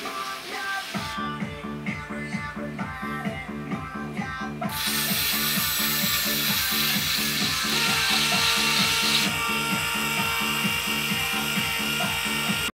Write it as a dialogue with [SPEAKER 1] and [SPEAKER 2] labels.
[SPEAKER 1] Yeah.